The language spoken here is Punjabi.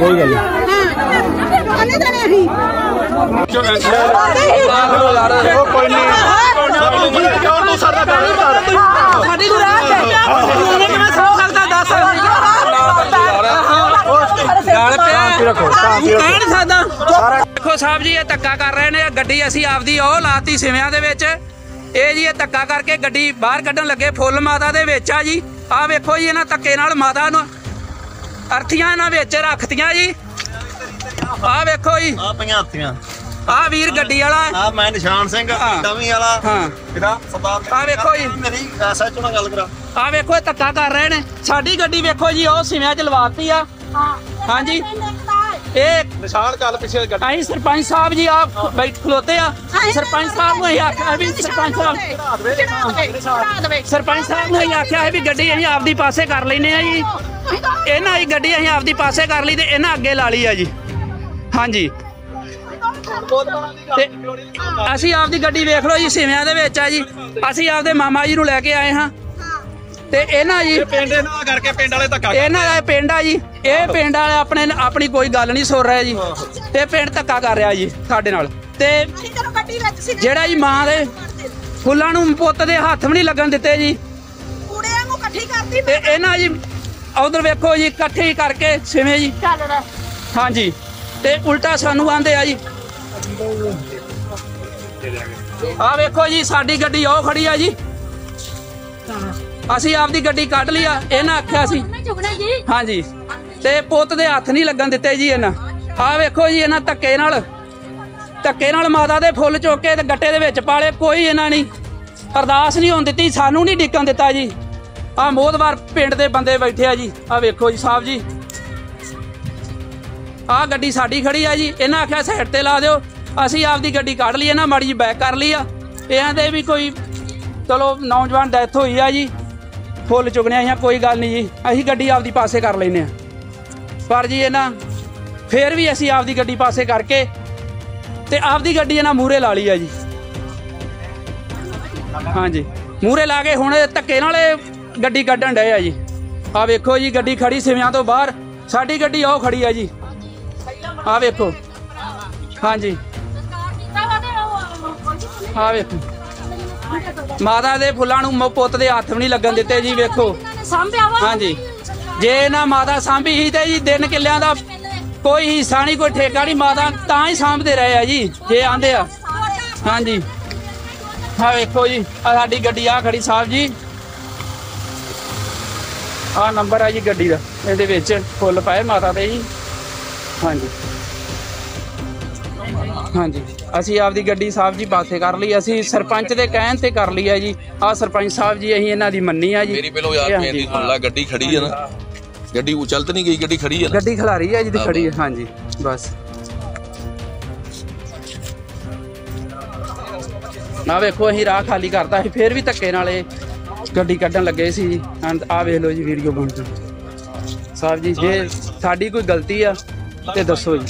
ਕੋਈ ਗੱਲ ਨਹੀਂ ਉਹ ਕੋਈ ਨਹੀਂ ਕਿਉਂ ਤੂੰ ਸਾਡਾ ਗੱਲ ਕਰ ਰੱਖੋ ਸਕਦਾ ਦੇਖੋ ਸਾਹਿਬ ਜੀ ਇਹ ਧੱਕਾ ਕਰ ਰਹੇ ਨੇ ਗੱਡੀ ਅਸੀਂ ਆਪਦੀ ਉਹ ਲਾਤੀ ਸਿਵਿਆਂ ਦੇ ਵਿੱਚ। ਇਹ ਜੀ ਇਹ ਧੱਕਾ ਕਰਕੇ ਗੱਡੀ ਬਾਹਰ ਕੱਢਣ ਲੱਗੇ ਫੁੱਲ ਮਾਤਾ ਦੇ ਵਿੱਚ ਆ ਜੀ। ਆਹ ਵੇਖੋ ਜੀ ਇਹਨਾਂ ਧੱਕੇ ਨਾਲ ਮਾਤਾ ਨੂੰ ਅਰਥੀਆਂ ਇਹਨਾਂ ਵਿੱਚ ਰੱਖਤੀਆਂ ਜੀ। ਆਹ ਵੇਖੋ ਜੀ। ਆ ਪਈਆਂ ਹੱਥੀਆਂ। ਆਹ ਵੀਰ ਗੱਡੀ ਵਾਲਾ। ਆ ਮੈਂ ਨਿਸ਼ਾਨ ਸਿੰਘ ਹਾਂ। ਦਵੀ ਵਾਲਾ। ਹਾਂ। ਇਹਦਾ ਸਰਦਾਰ ਆਹ ਵੇਖੋ ਜੀ। ਮੇਰੀ ਐਸਐਚਓ ਨਾਲ ਗੱਲ ਕਰਾ। ਆਹ ਵੇਖੋ ਇਹ ਧੱਕਾ ਕਰ ਰਹੇ ਨੇ। ਸਾਡੀ ਗੱਡੀ ਵੇਖੋ ਜੀ ਉਹ ਸਿਵਿਆਂ 'ਚ ਲਵਾਤੀ ਆ। ਹਾਂਜੀ। ਇਹ ਨਿਸ਼ਾਨ ਚੱਲ ਪਿੱਛੇ ਗੱਡੀ। ਅਸੀਂ ਸਰਪੰਚ ਸਾਹਿਬ ਜੀ ਆ ਬੈਠ ਖਲੋਤੇ ਆ। ਸਰਪੰਚ ਸਾਹਿਬ ਨੂੰ ਇਹ ਆਖਿਆ ਵੀ ਸਰਪੰਚ ਸਾਹਿਬ ਸਰਪੰਚ ਸਾਹਿਬ ਨੂੰ ਇਹ ਆਖਿਆ ਹੈ ਵੀ ਗੱਡੀ ਅਸੀਂ ਆਪਦੀ ਪਾਸੇ ਕਰ ਲੈਨੇ ਆ ਜੀ। ਇਹਨਾਂ ਦੀ ਗੱਡੀ ਅਸੀਂ ਆਪਦੀ ਪਾਸੇ ਕਰ ਲਈ ਤੇ ਇਹਨਾਂ ਅੱਗੇ ਲਾ ਲਈ ਆ ਜੀ। ਹਾਂਜੀ। ਤੇ ਅਸੀਂ ਆਪਦੀ ਗੱਡੀ ਵੇਖ ਲਓ ਜੀ ਸਿਵਿਆਂ ਦੇ ਵਿੱਚ ਆ ਜੀ। ਅਸੀਂ ਆਪਦੇ ਮਾਮਾ ਜੀ ਨੂੰ ਲੈ ਕੇ ਆਏ ਹਾਂ। ਤੇ ਇਹਨਾਂ ਜੀ ਪਿੰਡ ਨਾਲ ਕਰਕੇ ਪਿੰਡ ਵਾਲੇ ਧੱਕਾ ਇਹਨਾਂ ਦਾ ਪਿੰਡ ਆ ਜੀ। ਇਹ ਪਿੰਡ ਵਾਲੇ ਆਪਣੇ ਆਪਣੀ ਕੋਈ ਗੱਲ ਨਹੀਂ ਸੁਣ ਰਹੇ ਜੀ। ਤੇ ਪਿੰਡ ਧੱਕਾ ਕਰ ਰਿਹਾ ਜੀ ਸਾਡੇ ਨਾਲ। ਤੇ ਜਿਹੜਾ ਜੀ ਮਾਂ ਦੇ ਫੁੱਲਾਂ ਨੂੰ ਪੁੱਤ ਦੇ ਹੱਥ ਵੀ ਨਹੀਂ ਲੱਗਣ ਦਿੱਤੇ ਜੀ। ਤੇ ਇਹਨਾਂ ਜੀ ਉਧਰ ਵੇਖੋ ਜੀ ਇਕੱਠੇ ਕਰਕੇ ਸਿਵੇਂ ਜੀ। ਹਾਂਜੀ। ਤੇ ਉਲਟਾ ਸਾਨੂੰ ਆਂਦੇ ਆ ਜੀ। ਆ ਵੇਖੋ ਜੀ ਸਾਡੀ ਗੱਡੀ ਉਹ ਖੜੀ ਆ ਜੀ। ਅਸੀਂ ਆਪਦੀ ਗੱਡੀ ਕੱਢ ਲਈ ਆ ਇਹਨਾਂ ਆਖਿਆ ਸੀ। ਹਾਂਜੀ। ਤੇ ਪੁੱਤ ਦੇ ਹੱਥ ਨਹੀਂ ਲੱਗਣ ਦਿੱਤੇ ਜੀ ਇਹਨਾਂ। ਆ ਵੇਖੋ ਜੀ ਇਹਨਾਂ ਧੱਕੇ ਨਾਲ। ਧੱਕੇ ਨਾਲ ਮਾਤਾ ਦੇ ਫੁੱਲ ਚੁੱਕ ਕੇ ਤੇ ਗੱਟੇ ਦੇ ਵਿੱਚ ਪਾਲੇ ਕੋਈ ਇਹਨਾਂ ਨਹੀਂ। ਅਰਦਾਸ ਨਹੀਂ ਹੋਣ ਦਿੱਤੀ ਸਾਨੂੰ ਨਹੀਂ ਡਿੱਕਣ ਦਿੱਤਾ ਜੀ। ਆ ਮੋਦਵਾਰ ਪਿੰਡ ਦੇ ਬੰਦੇ ਬੈਠੇ ਆ ਜੀ। ਆ ਵੇਖੋ ਜੀ ਸਾਹਿਬ ਜੀ। ਆ ਗੱਡੀ ਸਾਡੀ ਖੜੀ ਆ ਜੀ ਇਹਨਾਂ ਆਖਿਆ ਸਾਈਡ ਤੇ ਲਾ ਦਿਓ। ਅਸੀਂ ਆਪਦੀ ਗੱਡੀ ਕੱਢ ਲਈ ਇਹਨਾਂ ਮਾੜੀ ਜੀ ਬੈਕ ਕਰ ਲਈ ਆ। ਇਹਨਾਂ ਦੇ ਵੀ ਕੋਈ ਚਲੋ ਨੌਜਵਾਨ ਡੈਥ ਹੋਈ ਆ ਜੀ। ਫੁੱਲ ਚੁਗਣਿਆ ਜਾਂ ਕੋਈ ਗੱਲ ਨਹੀਂ ਜੀ। ਅਸੀਂ ਗੱਡੀ ਆਪਦੀ ਪਾਸੇ ਕਰ ਲੈਨੇ ਆ ਪਰ ਜੀ ਇਹਨਾਂ, ਫੇਰ ਵੀ ਅਸੀਂ ਆਪਦੀ ਗੱਡੀ ਪਾਸੇ ਕਰਕੇ ਤੇ ਆਪਦੀ ਗੱਡੀ ਇਹਨਾਂ ਮੂਰੇ ਲਾ ਲਈ ਆ ਜੀ। ਹਾਂਜੀ। ਮੂਰੇ ਲਾ ਕੇ ਹੁਣ ਧੱਕੇ ਨਾਲ ਗੱਡੀ ਕੱਢਣ ਡਏ ਆ ਜੀ। ਆ ਵੇਖੋ ਜੀ, ਗੱਡੀ ਖੜੀ ਸਿਵਿਆਂ ਤੋਂ ਬਾਹਰ। ਸਾਡੀ ਗੱਡੀ ਉਹ ਖੜੀ ਆ ਜੀ। ਆ ਵੇਖੋ। ਹਾਂਜੀ। ਆ ਵੇਖੋ। ਮਾਤਾ ਦੇ ਫੁੱਲਾਂ ਨੂੰ ਮ- ਪੁੱਤ ਦੇ ਹੱਥ ਵੀ ਨਹੀਂ ਲੱਗਣ ਦਿੱਤੇ ਜੀ ਵੇਖੋ। ਹਾਂਜੀ। ਜੇ ਨਾ ਮਾਤਾ ਸਾਂਭੀ ਸੀ ਤੇ ਜੀ ਦਿਨ ਕਿੱਲਿਆਂ ਦਾ ਕੋਈ ਹਿੱਸਾ ਨਹੀਂ ਕੋਈ ਠੇਕਾ ਨਹੀਂ ਮਾਤਾ ਤਾਂ ਹੀ ਸਾਂਭਦੇ ਰਹੇ ਆ ਜੀ ਜੇ ਆਂਦੇ ਆ। ਹਾਂਜੀ। ਆ ਵੇਖੋ ਜੀ ਆ ਸਾਡੀ ਗੱਡੀ ਆ ਖੜੀ ਸਾਹਿਬ ਜੀ। ਆ ਨੰਬਰ ਆ ਜੀ ਗੱਡੀ ਦਾ ਇਹਦੇ ਵਿੱਚ ਫੁੱਲ ਪਾਏ ਮਾਤਾ ਦੇ ਜੀ। ਹਾਂਜੀ। ਹਾਂਜੀ। ਅਸੀਂ ਆਪਦੀ ਗੱਡੀ ਸਾਹਿਬ ਜੀ ਪਾਸੇ ਕਰ ਲਈ ਅਸੀਂ ਸਰਪੰਚ ਦੇ ਕਹਿਣ ਤੇ ਕਰ ਲਈ ਹੈ ਜੀ। ਆ ਸਰਪੰਚ ਸਾਹਿਬ ਜੀ ਅਸੀਂ ਇਹਨਾਂ ਦੀ ਮੰਨੀ ਆ ਜੀ। ਮੇਰੀ ਪਹਿਲੋਂ ਯਾਰ ਇਹ ਬੇਨਤੀ ਸੁਣ ਲੈ ਗੱਡੀ ਖੜੀ ਹੈ ਨਾ। ਗੱਡੀ ਉਚਲ ਤਾਂ ਨਹੀਂ ਗਈ ਗੱਡੀ ਖੜੀ ਹੈ ਨਾ। ਗੱਡੀ ਖਲਾਰੀ ਹੈ ਜੀ ਤੇ ਖੜੀ ਹੈ ਹਾਂਜੀ ਬਸ। ਨਾ ਵੇਖੋ ਅਸੀਂ ਰਾਹ ਖਾਲੀ ਕਰਤਾ ਸੀ ਫੇਰ ਵੀ ਧੱਕੇ ਨਾਲ ਇਹ ਗੱਡੀ ਕੱਢਣ ਲੱਗੇ ਸੀ ਜੀ। ਆ ਵੇਖ ਲਓ ਜੀ ਵੀਡੀਓ ਬਣਦੀ ਸਾਹਿਬ ਜੀ ਜੇ ਸਾਡੀ ਕੋਈ ਗਲਤੀ ਆ ਤੇ ਦੱਸੋ ਜੀ।